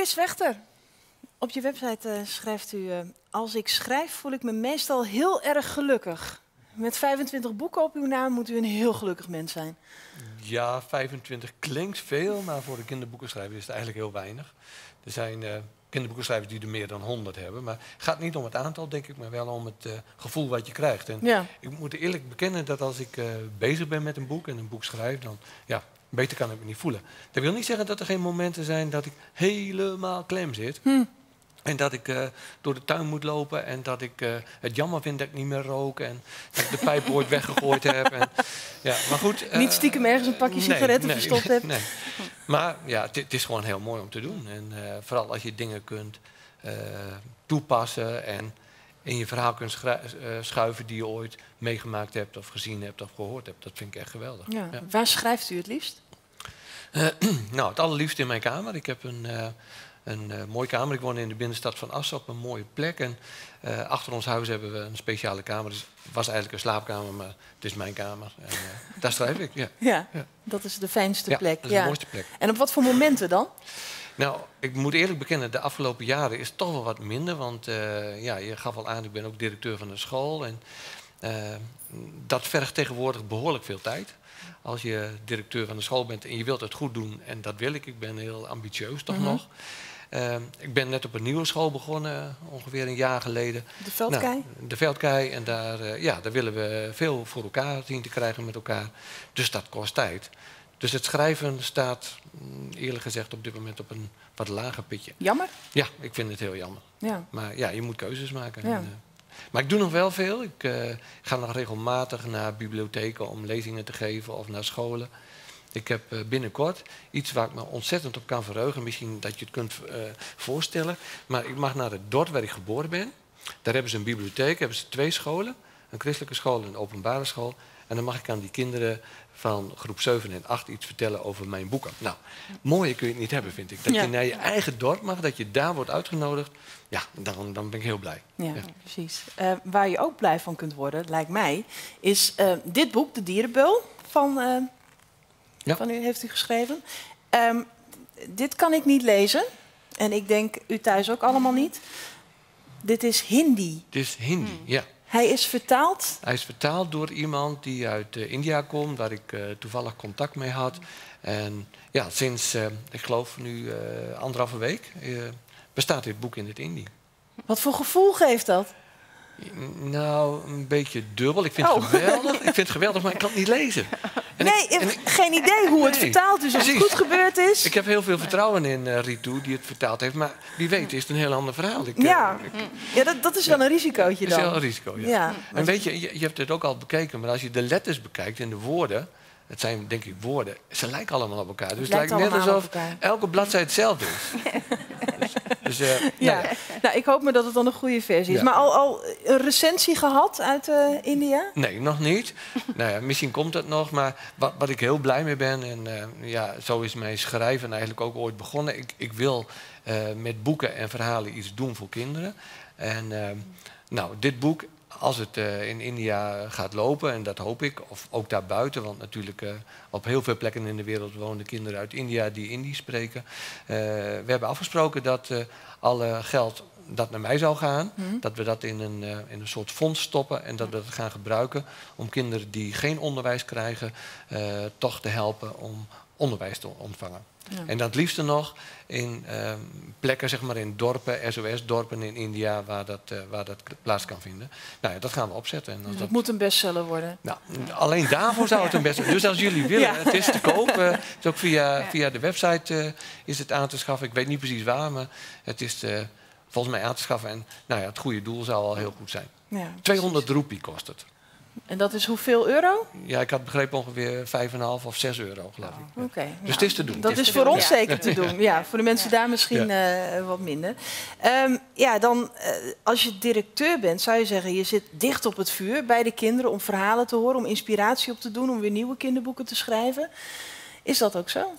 Chris Wechter, op je website eh, schrijft u... eh, als ik schrijf voel ik me meestal heel erg gelukkig. Met 25 boeken op uw naam moet u een heel gelukkig mens zijn. Ja, 25 klinkt veel, maar voor de kinderboekenschrijver is het eigenlijk heel weinig. Er zijn eh, kinderboekenschrijvers die er meer dan 100 hebben. Maar het gaat niet om het aantal, denk ik, maar wel om het gevoel wat je krijgt. En Ja, ik moet eerlijk bekennen dat als ik bezig ben met een boek en een boek schrijf, dan ja, beter kan ik me niet voelen. Dat wil niet zeggen dat er geen momenten zijn dat ik helemaal klem zit. Hm. En dat ik eh, door de tuin moet lopen en dat ik eh, het jammer vind dat ik niet meer rook en dat ik de pijp ooit weggegooid heb. En, ja, maar goed, eh, Niet stiekem ergens een pakje nee, sigaretten nee, verstopt hebt. Nee. Maar ja, het, is gewoon heel mooi om te doen. En eh, vooral als je dingen kunt eh, toepassen en in je verhaal kunt eh, schuiven die je ooit meegemaakt hebt of gezien hebt of gehoord hebt. Dat vind ik echt geweldig. Ja. Ja. Waar schrijft u het liefst? Nou, het allerliefst in mijn kamer. Ik heb een, eh, een eh, mooie kamer. Ik woon in de binnenstad van Assen op een mooie plek. En eh, achter ons huis hebben we een speciale kamer. Dus het was eigenlijk een slaapkamer, maar het is mijn kamer. En, eh, daar schrijf ik, ja. Ja, Ja. dat is de fijnste ja plek. dat is de mooiste plek. En op wat voor momenten dan? Nou, ik moet eerlijk bekennen, de afgelopen jaren is het toch wel wat minder. Want eh, ja, je gaf al aan, ik ben ook directeur van de school. En eh, dat vergt tegenwoordig behoorlijk veel tijd. Als je directeur van de school bent en je wilt het goed doen, en dat wil ik, ik ben heel ambitieus toch Mhm. nog. Eh, ik ben net op een nieuwe school begonnen, ongeveer een jaar geleden. De veldkei? Nou, de veldkei. En daar, ja, daar willen we veel voor elkaar zien te krijgen met elkaar. Dus dat kost tijd. Dus het schrijven staat, mm, eerlijk gezegd, op dit moment op een wat lager pitje. Jammer? Ja, ik vind het heel jammer. Ja. Maar ja, je moet keuzes maken. Ja. En, eh, maar ik doe nog wel veel. Ik eh, ga nog regelmatig naar bibliotheken om lezingen te geven of naar scholen. Ik heb eh, binnenkort iets waar ik me ontzettend op kan verheugen. Misschien dat je het kunt voorstellen. Maar ik mag naar het dorp waar ik geboren ben. Daar hebben ze een bibliotheek, hebben ze twee scholen. Een christelijke school en een openbare school. En dan mag ik aan die kinderen van groep 7 en 8 iets vertellen over mijn boeken. Nou, mooier kun je het niet hebben, vind ik. Dat Ja. je naar je eigen dorp mag, dat je daar wordt uitgenodigd. Ja, dan, dan ben ik heel blij. Ja, Ja. precies. Eh, waar je ook blij van kunt worden, lijkt mij, is eh, dit boek, De Dierenbeul, van, eh, Ja. van u heeft u geschreven. Ehm, dit kan ik niet lezen. En ik denk u thuis ook allemaal niet. Dit is Hindi. Het is Hindi, Hmm. ja. Hij is vertaald. Hij is vertaald door iemand die uit eh, India komt, waar ik eh, toevallig contact mee had. En ja, sinds, eh, ik geloof nu anderhalve week, bestaat dit boek in het Hindi. Wat voor gevoel geeft dat? Nou, een beetje dubbel. Ik vind Oh. het geweldig. Ik vind het geweldig, maar ik kan het niet lezen. En nee, ik, heb geen idee hoe het vertaald is, of het goed gebeurd is. ik heb heel veel vertrouwen in eh Ritu, die het vertaald heeft. Maar wie weet is het een heel ander verhaal. Ik, eh, ja, ik- ja dat, dat is wel een risicootje is wel een dan. risico, ja. Ja, En weet je, je, je hebt het ook al bekeken, maar als je de letters bekijkt en de woorden, het zijn denk ik woorden, ze lijken allemaal op elkaar. Dus het lijkt lijkt net alsof elke bladzijde hetzelfde is. dus, dus, eh, Ja. nou ja. Nou, ik hoop maar dat het dan een goede versie is. Ja. Maar al, al een recensie gehad uit eh, India? Nee, nog niet. nou ja, misschien komt het nog, maar wat, wat ik heel blij mee ben, en eh, ja, zo is mijn schrijven eigenlijk ook ooit begonnen. Ik, ik wil met boeken en verhalen iets doen voor kinderen. En nou, dit boek, als het eh, in India gaat lopen, en dat hoop ik, of ook daarbuiten, want natuurlijk eh, op heel veel plekken in de wereld wonen kinderen uit India die Indisch spreken. Eh, we hebben afgesproken dat alle geld dat naar mij zou gaan, Hm? dat we dat in een, in een soort fonds stoppen en dat we dat gaan gebruiken om kinderen die geen onderwijs krijgen, toch te helpen om onderwijs te ontvangen. Ja. En dat liefste nog in eh, plekken, zeg maar in dorpen, SOS-dorpen in India, waar dat, eh, waar dat plaats kan vinden. Nou ja, dat gaan we opzetten. En dat, het moet een bestseller worden. nou, alleen daarvoor zou het een best Dus als jullie willen, het is te koop. eh, het is ook via, via de website eh, is het aan te schaffen. Ik weet niet precies waar, maar het is volgens mij aan te schaffen. En nou ja, het goede doel zou al heel goed zijn. Ja, 200 roepie kost het. En dat is hoeveel euro? Ja, ik had begrepen ongeveer 5,5 of 6 euro, geloof ik. Oké. Dus het is te doen. Dat is voor ons Ja. zeker te doen. Ja, voor de mensen daar misschien eh, wat minder. Ehm, ja, dan eh, als je directeur bent, zou je zeggen, je zit dicht op het vuur bij de kinderen om verhalen te horen, om inspiratie op te doen, om weer nieuwe kinderboeken te schrijven. Is dat ook zo?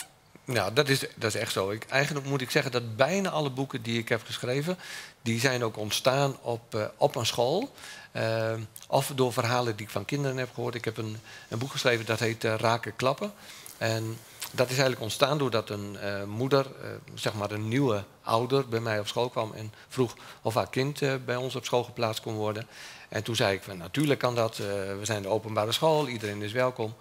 Nou, dat is, dat is echt zo. Eigenlijk moet ik zeggen dat bijna alle boeken die ik heb geschreven, die zijn ook ontstaan op, eh, op een school. Eh, of door verhalen die ik van kinderen heb gehoord. Ik heb een, een boek geschreven dat heet eh, Raken Klappen. En dat is eigenlijk ontstaan doordat een moeder, zeg maar een nieuwe ouder, bij mij op school kwam en vroeg of haar kind bij ons op school geplaatst kon worden. En toen zei ik van natuurlijk kan dat, we zijn de openbare school, iedereen is welkom.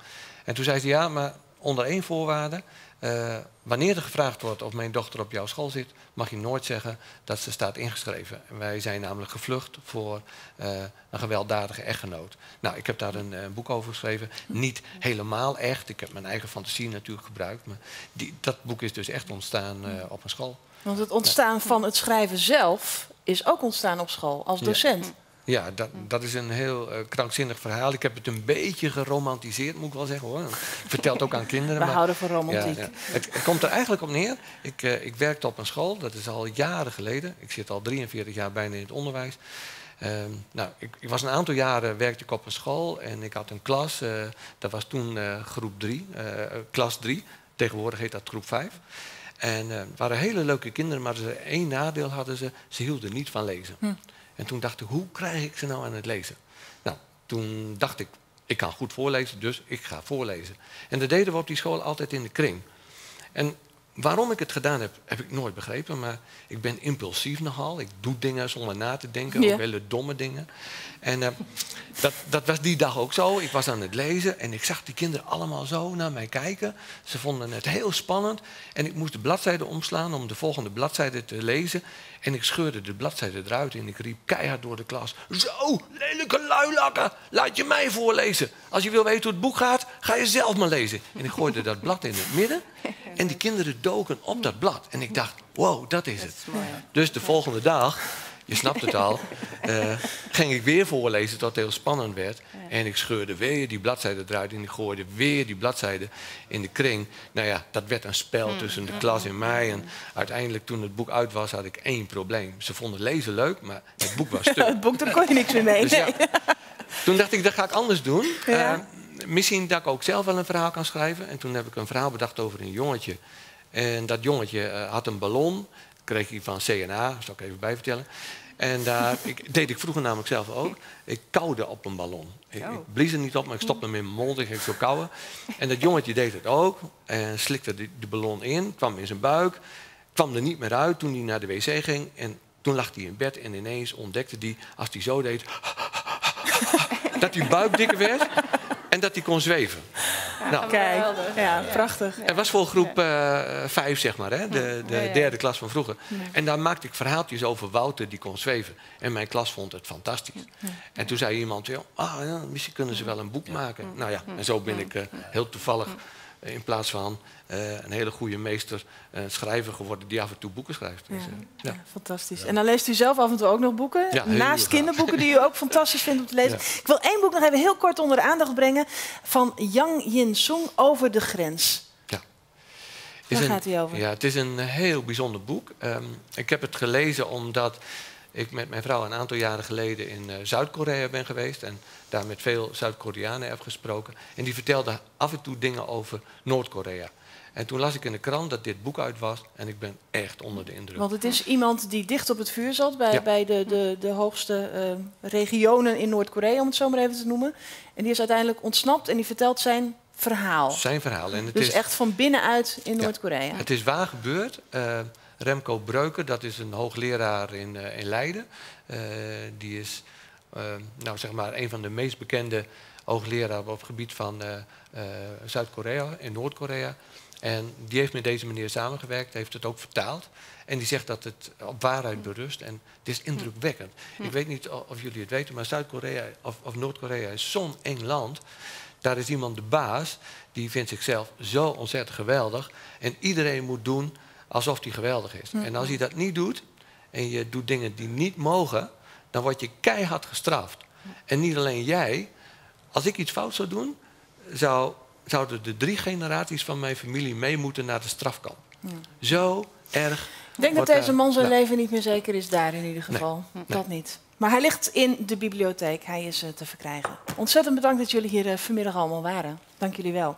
En toen zei ze ja, maar onder één voorwaarde. Uh, wanneer er gevraagd wordt of mijn dochter op jouw school zit, mag je nooit zeggen dat ze staat ingeschreven. Wij zijn namelijk gevlucht voor uh, een gewelddadige echtgenoot. Nou, ik heb daar een, een, boek over geschreven. Niet helemaal echt. Ik heb mijn eigen fantasie natuurlijk gebruikt. Maar die, dat boek is dus echt ontstaan uh, op een school. Want het ontstaan ja. van het schrijven zelf is ook ontstaan op school als docent. Ja. Ja, dat, dat is een heel uh, krankzinnig verhaal. Ik heb het een beetje geromantiseerd, moet ik wel zeggen hoor. Ik vertel het ook aan kinderen. We maar, houden van romantiek. Ja, ja. Het, het, komt er eigenlijk op neer. Ik, uh, ik werkte op een school, dat is al jaren geleden. Ik zit al 43 jaar bijna in het onderwijs. Uh, nou, ik, ik, was een aantal jaren werkte ik op een school en ik had een klas. Uh, dat was toen groep 3, klas 3. Tegenwoordig heet dat groep 5. En het waren hele leuke kinderen, maar ze, één nadeel hadden ze. Ze hielden niet van lezen. Hm. En toen dacht ik, hoe krijg ik ze nou aan het lezen? Nou, toen dacht ik, ik kan goed voorlezen, dus ik ga voorlezen. En dat deden we op die school altijd in de kring. En waarom ik het gedaan heb, heb ik nooit begrepen. Maar ik ben impulsief nogal. Ik doe dingen zonder na te denken, ja. ook hele domme dingen. En uh, dat, dat was die dag ook zo. Ik was aan het lezen en ik zag die kinderen allemaal zo naar mij kijken. Ze vonden het heel spannend. En ik moest de bladzijde omslaan om de volgende bladzijde te lezen. En ik scheurde de bladzijde eruit en ik riep keihard door de klas. Zo, lelijke luilakken, laat je mij voorlezen. Als je wil weten hoe het boek gaat, ga je zelf maar lezen. En ik gooide dat blad in het midden. En die kinderen doken op dat blad. En ik dacht, wow, dat is het. Dus de volgende dag je snapt het al, uh, ging ik weer voorlezen tot het heel spannend werd. En ik scheurde weer die bladzijde eruit en ik gooide weer die bladzijde in de kring. Nou ja, dat werd een spel tussen de klas en mij. En uiteindelijk toen het boek uit was, had ik één probleem. Ze vonden lezen leuk, maar het boek was stuk. het boek, daar kon je niks meer mee. Dus ja, toen dacht ik, dat ga ik anders doen. Ja. Uh, misschien dat ik ook zelf wel een verhaal kan schrijven. En toen heb ik een verhaal bedacht over een jongetje. En dat jongetje uh, had een ballon kreeg hij van CNA, dat zal ik even bijvertellen. En daar ik, deed ik vroeger namelijk zelf ook. Ik kauwde op een ballon. Ik, ik blies er niet op, maar ik stopte hem in mijn mond en ging zo kauwen. En dat jongetje deed het ook. En slikte de, de ballon in, kwam in zijn buik. Kwam er niet meer uit toen hij naar de wc ging. En toen lag hij in bed en ineens ontdekte hij, als hij zo deed... dat hij buik dikker werd en dat hij kon zweven. Nou, Kijk, ja, prachtig. Het was voor groep uh, vijf, zeg maar, hè? de, de derde klas van vroeger. En daar maakte ik verhaaltjes over Wouter die kon zweven. En mijn klas vond het fantastisch. En toen zei iemand, ah, ja, misschien kunnen ze wel een boek maken. Nou ja, en zo ben ik uh, heel toevallig in plaats van uh, een hele goede meester, uh, schrijver geworden die af en toe boeken schrijft. Ja, dus, uh, ja. ja fantastisch. En dan leest u zelf af en toe ook nog boeken, naast kinderboeken die u ook fantastisch vindt om te lezen. Ik wil één boek nog even heel kort onder de aandacht brengen van Yang Yin Sung over de grens. Ja. Waar gaat hij over? Ja, het is een heel bijzonder boek. Um, ik heb het gelezen omdat ik met mijn vrouw een aantal jaren geleden in uh, Zuid-Korea ben geweest en daar met veel Zuid-Koreanen heb gesproken. En die vertelden af en toe dingen over Noord-Korea. En toen las ik in de krant dat dit boek uit was en ik ben echt onder de indruk. Want het is iemand die dicht op het vuur zat bij, ja. bij de, de, de hoogste uh, regionen in Noord-Korea, om het zo maar even te noemen. En die is uiteindelijk ontsnapt en die vertelt zijn verhaal. Zijn verhaal. En het dus is, echt van binnenuit in Noord-Korea. Ja, het is waar gebeurd. Uh, Remco Breuken, dat is een hoogleraar in, uh, in Leiden. Uh, die is nou, zeg maar een van de meest bekende hoogleraren op het gebied van Zuid-Korea en Noord-Korea. En die heeft met deze meneer samengewerkt, heeft het ook vertaald. En die zegt dat het op waarheid berust. En het is indrukwekkend. Ik weet niet of jullie het weten, maar Zuid-Korea of, of Noord-Korea is zo'n eng land. Daar is iemand de baas, die vindt zichzelf zo ontzettend geweldig. En iedereen moet doen alsof hij geweldig is. En als hij dat niet doet, en je doet dingen die niet mogen, dan word je keihard gestraft. En niet alleen jij. Als ik iets fout zou doen, zou zouden de drie generaties van mijn familie mee moeten naar de strafkamp. Ja. Zo erg. Ik denk dat deze man zijn leven niet meer zeker is daar in ieder geval. Nee. Dat nee. niet. Maar hij ligt in de bibliotheek. Hij is uh, te verkrijgen. Ontzettend bedankt dat jullie hier uh, vanmiddag allemaal waren. Dank jullie wel.